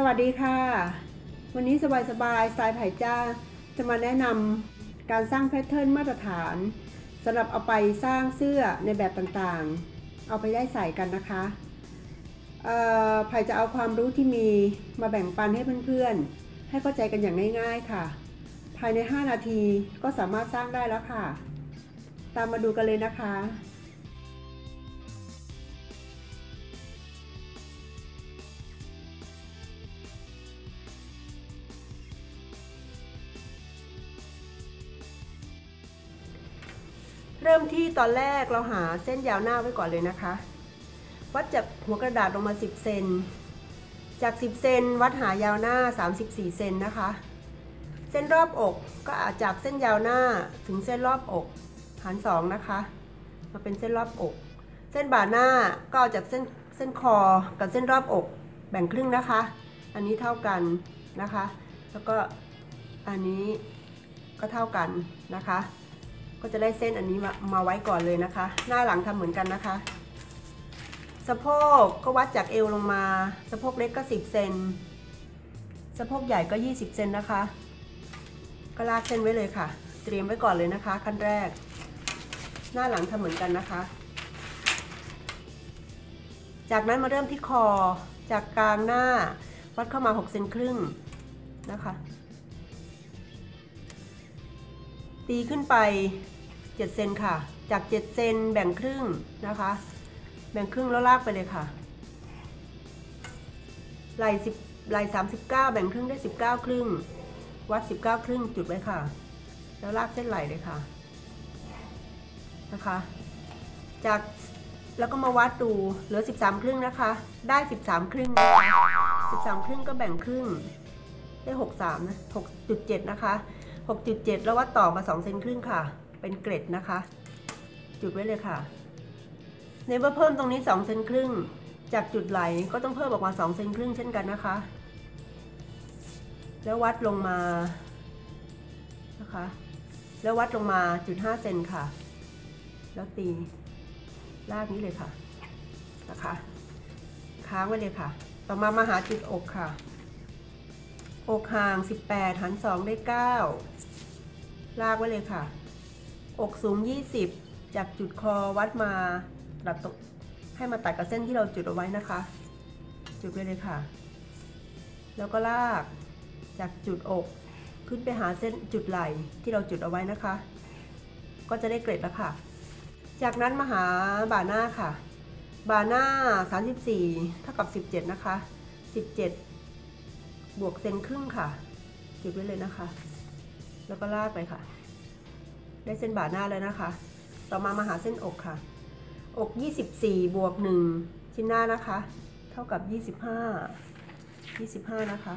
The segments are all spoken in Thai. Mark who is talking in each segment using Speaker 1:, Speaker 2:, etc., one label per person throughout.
Speaker 1: สวัสดีค่ะ วันนี้สบายๆสไตล์ไผ่จ้า จะมาแนะนำการสร้างแพทเทิร์นมาตรฐานสำหรับเอาไปสร้างเสื้อในแบบต่างๆ เอาไปได้ใส่กันนะคะไผ่จะเอาความรู้ที่มีมาแบ่งปันให้เพื่อนๆ ให้เข้าใจกันอย่างง่าย ๆค่ะ ภายใน 5 นาทีก็สามารถสร้างได้แล้วค่ะ ตามมาดูกันเลยนะคะ เริ่มที่ตอนแรกเราหาเส้นยาวหน้าไว้ก่อนเลยนะคะ วัดจากหัวกระดาษลงมา 10 เซน จาก 10 เซนวัดหายาวหน้า 34 เซนนะคะ เส้นรอบอกก็อาจจากเส้นยาวหน้าถึงเส้นรอบอกหาร 2 นะคะ มาเป็นเส้นรอบอก เส้นบ่าหน้าก็เอาจากเส้นเส้นคอกับเส้นรอบอก แบ่งครึ่งนะคะ อันนี้เท่ากันนะคะ แล้วก็อันนี้ก็เท่ากันนะคะ ก็จะได้เส้นอันนี้มามาไว้ก่อนเลยนะคะ หน้าหลังทำเหมือนกันนะคะ สะโพกก็วัดจากเอวลงมา สะโพกเล็กก็ 10เซนสะโพกใหญ่ก็ 20เซนนะคะ ก็ลากเส้นไว้เลยค่ะ เตรียมไว้ก่อนเลยนะคะ ขั้นแรก หน้าหลังทำเหมือนกันนะคะ จากนั้นมาเริ่มที่คอจากกลางหน้าวัดเข้ามา6เซนครึ่งนะคะ ตีขึ้นไป 7 เซนค่ะ จาก 7 เซนแบ่งครึ่งนะคะ แบ่งครึ่งแล้วลากไปเลยค่ะไหล่10ไหล่39 แบ่งครึ่งได้ 19 ครึ่ง วัด 19 ครึ่งจุดไว้ค่ะ แล้วลากเส้นไหล่เลยค่ะ นะคะ จากแล้วก็มาวัดดูเหลือ 13 ครึ่งนะคะ ได้ 13 ครึ่งนะคะ13 ครึ่งก็แบ่งครึ่งได้ 63นะ6.7 นะคะ 6.7 แล้ววัดต่อมา 2 เซนครึ่งค่ะ เป็นเกร็ดนะคะ จุดไว้เลยค่ะ ในเมื่อเพิ่มตรงนี้ 2 เซนครึ่ง จากจุดไหลก็ต้องเพิ่มออกมา 2 เซนครึ่งเช่นกันนะคะ แล้ววัดลงมานะคะ แล้ววัดลงมาจุด5เซนค่ะ แล้วตีลากนี้เลยค่ะ นะคะ ค้างไว้เลยค่ะ ต่อมามาหาจุดอกค่ะอกห่าง 18 หัน 2 ได้ 9 ลากไว้เลยค่ะ อกสูง 20 จากจุดคอวัดมาตัดตกให้มาตัดกับเส้นที่เราจุดเอาไว้นะคะ จุดไว้เลยค่ะ แล้วก็ลากจากจุดอกขึ้นไปหาเส้นจุดไหล่ที่เราจุดเอาไว้นะคะ ก็จะได้เกร็ดแล้วค่ะ จากนั้นมาหาบ่าหน้าค่ะ บ่าหน้า 34 เท่ากับ 17 นะคะ 17 บวกเซนครึ่งค่ะ จุดไว้เลยนะคะ แล้วก็ลากไปค่ะ ได้เส้นบ่าหน้าแล้วนะคะ ต่อมามาหาเส้นอกค่ะ อก 24 บวก 1 ชิ้นหน้านะคะ เท่ากับ 25 25 นะคะ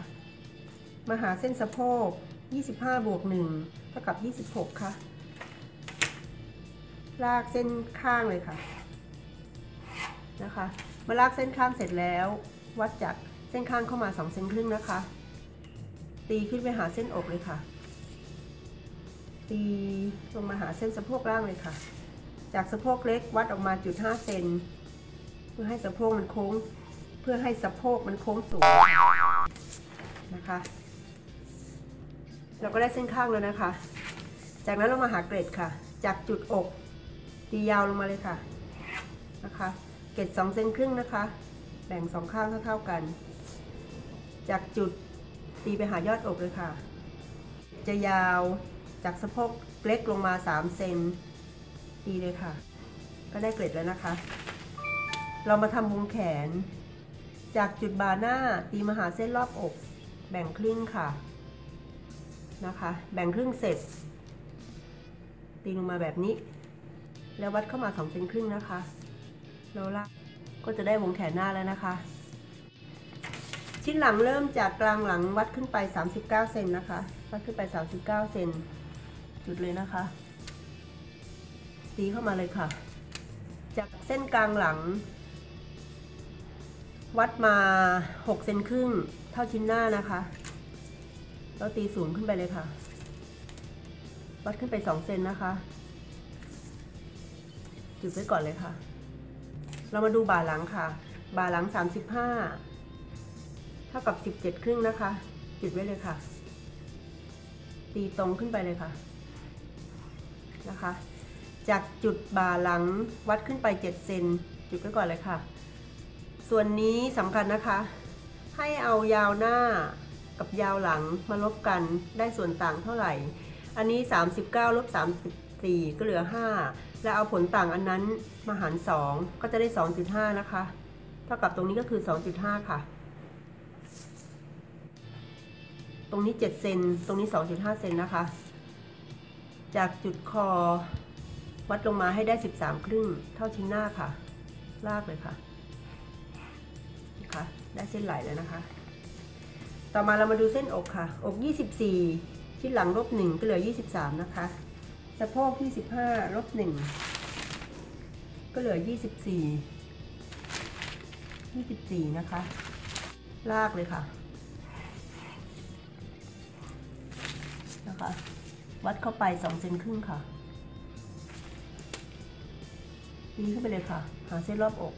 Speaker 1: มาหาเส้นสะโพก 25 บวก 1 เท่ากับ 26 ค่ะ ลากเส้นข้างเลยค่ะ นะคะ เมาลากเส้นข้างเสร็จแล้ว วัดจากเส้นข้างเข้ามา 2 เซนครึ่งนะคะ ตีขึ้นไปหาเส้นอกเลยค่ะ ตีลงมาหาเส้นสะโพกล่างเลยค่ะ จากสะโพกเล็กวัดออกมาจุด5เซนเพื่อให้สะโพกมันโค้ง เพื่อให้สะโพกมันโค้งสูงนะคะ เราก็ได้เส้นข้างแล้วนะคะ จากนั้นเรามาหาเกรดค่ะ จากจุดอกตียาวลงมาเลยค่ะนะคะ เกรด2เซนครึ่งนะคะ แบ่งสองข้างเท่าๆกัน จากจุดตีไปหายอดอกเลยค่ะ จะยาว จากสะโพกเล็กลงมา 3 เซนตีเลยค่ะ ก็ได้เกร็ดแล้วนะคะ เรามาทำวงแขน จากจุดบ่าหน้าตีมาหาเส้นรอบอก แบ่งครึ่งค่ะนะคะ แบ่งครึ่งเสร็จ ตีลงมาแบบนี้ แล้ววัดเข้ามา2เซนครึ่งนะคะแล้วลากก็จะได้วงแขนหน้าแล้วนะคะ ชิ้นหลังเริ่มจากกลางหลังวัดขึ้นไป 39 เซนนะคะ วัดขึ้นไป 39 เซน จุดเลยนะคะ ตีเข้ามาเลยค่ะ จากเส้นกลางหลัง วัดมา 6 เซนครึ่ง เท่าชิ้นหน้านะคะ แล้วตีสูงขึ้นไปเลยค่ะ วัดขึ้นไป 2 เซนนะคะ จุดไว้ก่อนเลยค่ะ เรามาดูบ่าหลังค่ะ บ่าหลัง 35 เท่ากับ 17 ครึ่งนะคะ จุดไว้เลยค่ะตีตรงขึ้นไปเลยค่ะ นะคะ จากจุดบ่าหลังวัดขึ้นไป 7 เซนจุดไว้ก่อนเลยค่ะ ส่วนนี้สำคัญนะคะ ให้เอายาวหน้ากับยาวหลังมาลบกันได้ส่วนต่างเท่าไหร่ อันนี้ 39ลบ34 ก็เหลือ 5 แล้วเอาผลต่างอันนั้นมาหาร 2 ก็จะได้ 2.5 นะคะ เท่ากับตรงนี้ก็คือ 2.5 ค่ะ ตรงนี้ 7 เซน ตรงนี้ 2.5 เซนนะคะ จากจุดคอ วัดลงมาให้ได้ 13 ครึ่ง เท่าชิ้นหน้าค่ะ ลากเลยค่ะนะคะได้เส้นไหลแล้วนะคะ ต่อมาเรามาดูเส้นอกค่ะ อก 24 ชิ้นหลังลบ1ก็เหลือ 23 นะคะ สะโพก 25ลบ1ก็เหลือ 24 24 นะคะ ลากเลยค่ะ นะคะ วัดเข้าไป2เซนครึ่งค่ะตีขึ้นไปเลยค่ะ หาเส้นรอบอก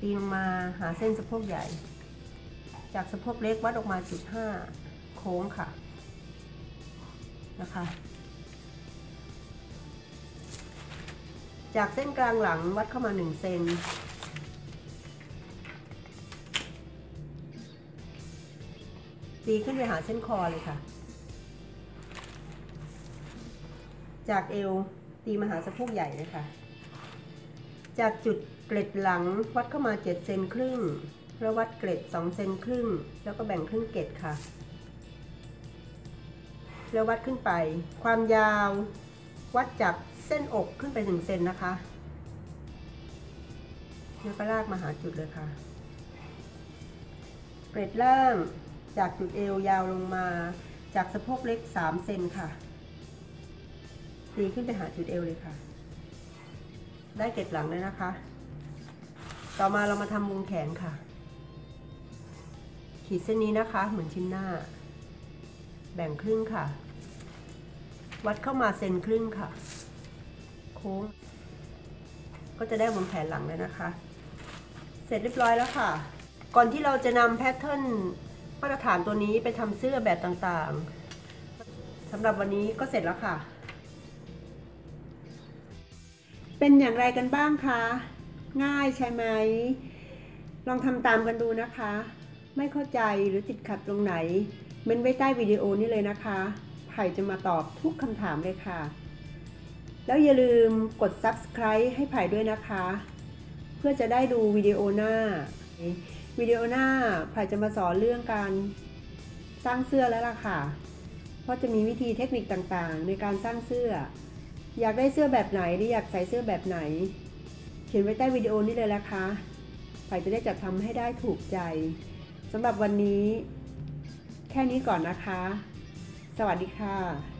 Speaker 1: ตีลงมาหาเส้นสะโพกใหญ่ จากสะโพกเล็กวัดออกมาจุดห้าโค้งค่ะ นะคะ จากเส้นกลางหลังวัดเข้ามา1เซนตีขึ้นไปหาเส้นคอเลยค่ะ จากเอวตีมาหาสะโพกใหญ่เลยค่ะจากจุดเกล็ดหลังวัดเข้ามา7เซนครึ่งแล้ววัดเกล็ด2เซนครึ่ง แล้วก็แบ่งครึ่งเกล็ดค่ะ แล้ววัดขึ้นไป ความยาววัดจากเส้นอกขึ้นไป1เซนนะคะแล้วก็ลากมาหาจุดเลยค่ะ เกล็ดล่างจากจุดเอวยาวลงมาจากสะโพกเล็ก 3 เซนค่ะ ตีขึ้นไปหาจุดเอวเลยค่ะ ได้เกล็ดหลังเลยนะคะ ต่อมาเรามาทำวงแขนค่ะ ขีดเส้นนี้นะคะ เหมือนชิ้นหน้า แบ่งครึ่งค่ะ วัดเข้ามาเซนครึ่งค่ะ โค้ง ก็จะได้วงแขนหลังเลยนะคะ เสร็จเรียบร้อยแล้วค่ะ ก่อนที่เราจะนำแพทเทิร์นมาตรฐานตัวนี้ไปทำเสื้อแบบต่างๆสำหรับวันนี้ก็เสร็จแล้วค่ะ เป็นอย่างไรกันบ้างคะ ง่ายใช่ไหม ลองทำตามกันดูนะคะ ไม่เข้าใจหรือติดขัดตรงไหน เมนไว้ใต้วิดีโอนี้เลยนะคะไผ่จะมาตอบทุกคำถามเลยค่ะ แล้วอย่าลืมกด subscribe ให้ไผ่ด้วยนะคะ เพื่อจะได้ดูวิดีโอหน้า วิดีโอหน้าไผ่จะมาสอนเรื่องการสร้างเสื้อแล้วล่ะค่ะ เพราะจะมีวิธีเทคนิคต่างๆ ในการสร้างเสื้อ อยากได้เสื้อแบบไหนหรืออยากใส่เสื้อแบบไหน เขียนไว้ใต้วิดีโอนี้เลยนะคะฝ่ายจะได้จัดทำให้ได้ถูกใจสำหรับวันนี้ แค่นี้ก่อนนะคะ สวัสดีค่ะ